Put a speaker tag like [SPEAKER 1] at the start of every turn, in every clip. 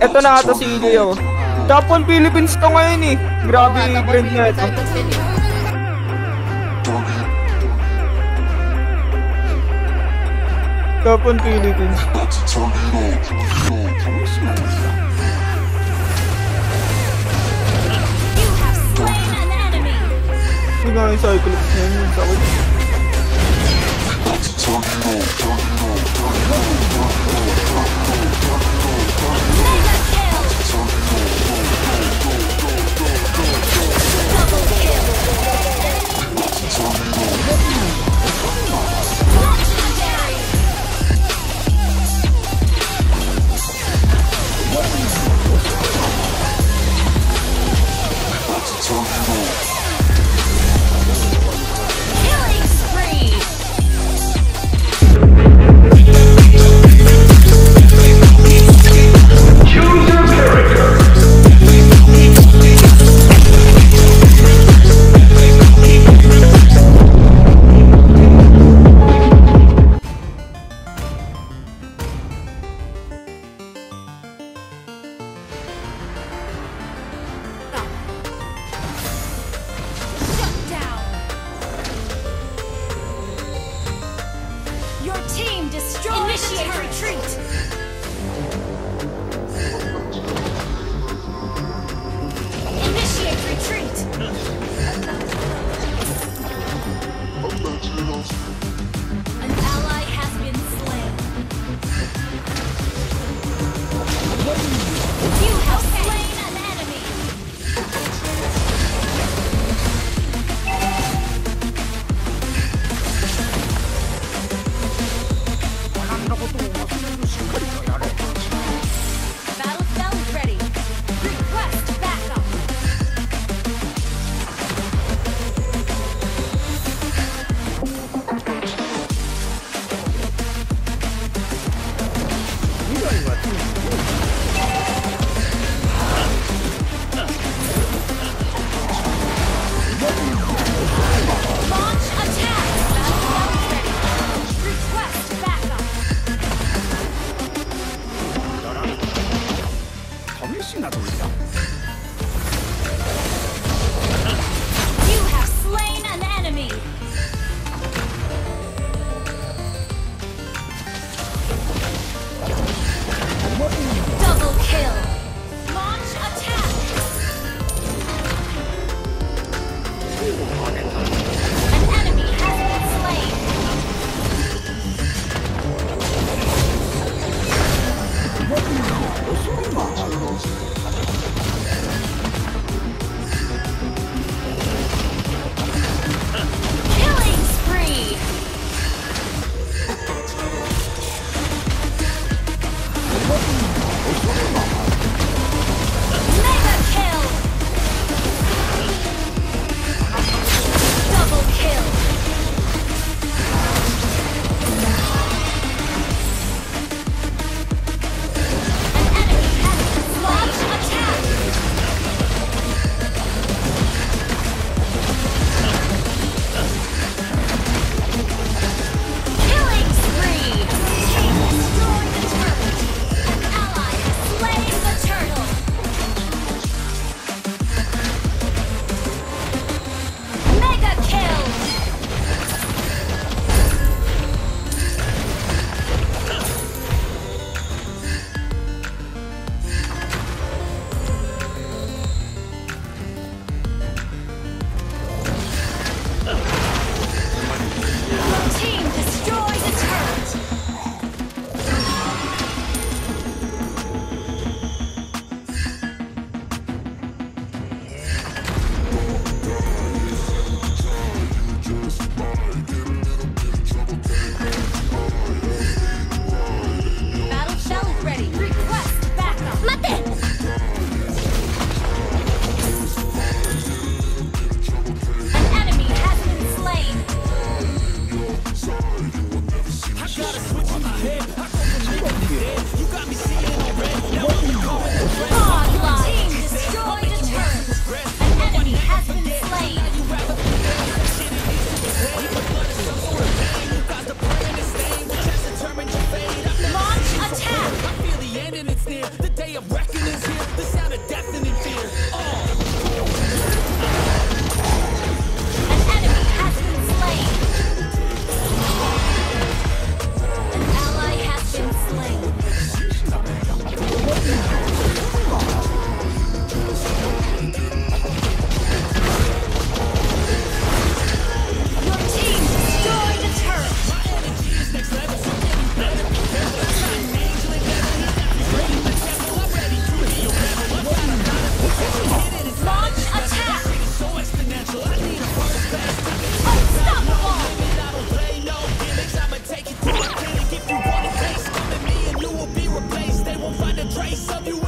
[SPEAKER 1] eto na ata si Leo. Top 1 Philippines to ngayon eh. Grabe yung grind niya ito. Top 1 Philippines.
[SPEAKER 2] You have slain an enemy.
[SPEAKER 1] Hindi nga yung Cyclops na yun. yung sakit.
[SPEAKER 2] Mega kill. Enemy Ice of you.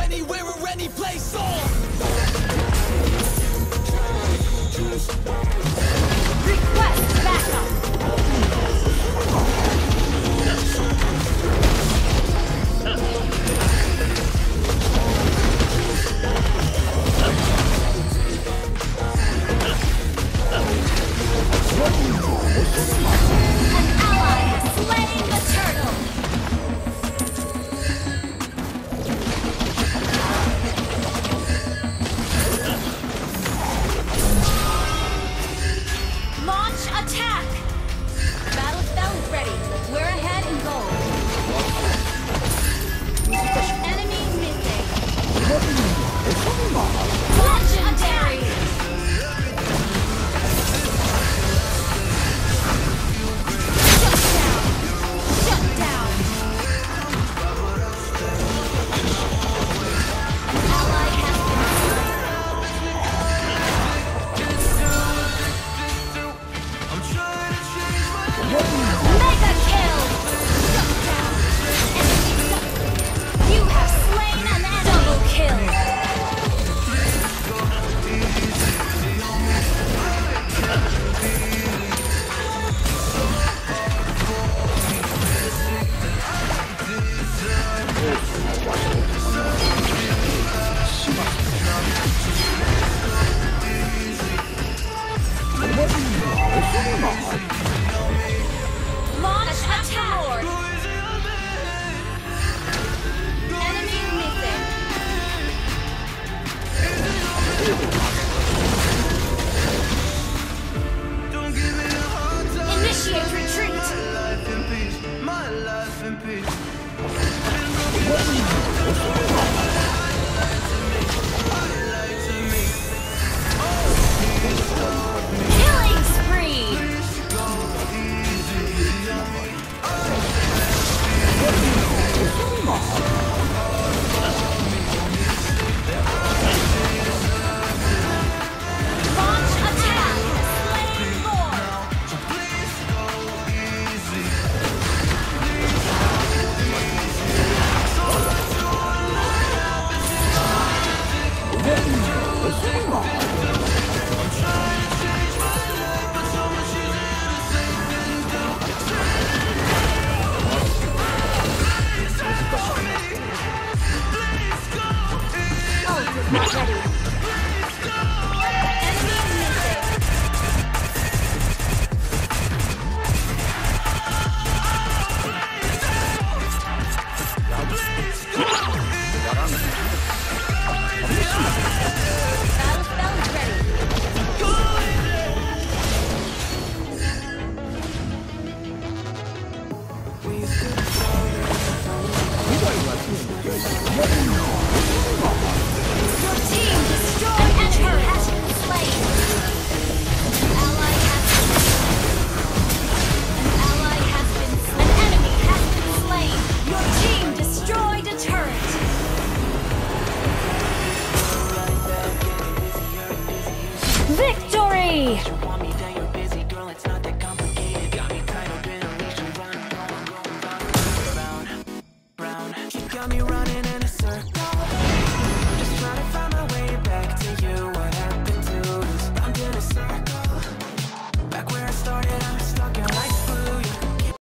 [SPEAKER 2] Attack! Battle spell ready. We're ahead in gold. Enemy missing.